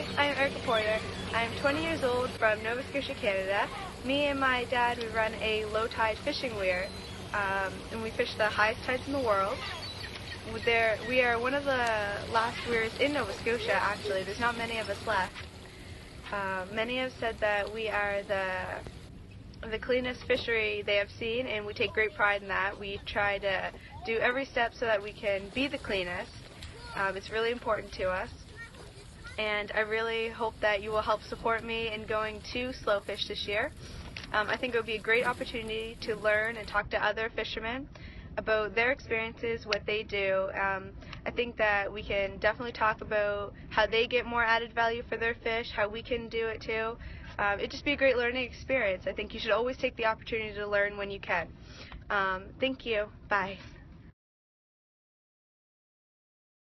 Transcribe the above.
I'm Erica Porter. I'm 20 years old from Nova Scotia, Canada. Me and my dad, we run a low tide fishing weir, um, and we fish the highest tides in the world. There, we are one of the last weirs in Nova Scotia, actually. There's not many of us left. Uh, many have said that we are the the cleanest fishery they have seen, and we take great pride in that. We try to do every step so that we can be the cleanest. Um, it's really important to us and I really hope that you will help support me in going to Slowfish this year. Um, I think it would be a great opportunity to learn and talk to other fishermen about their experiences, what they do. Um, I think that we can definitely talk about how they get more added value for their fish, how we can do it too. Um, it'd just be a great learning experience. I think you should always take the opportunity to learn when you can. Um, thank you. Bye.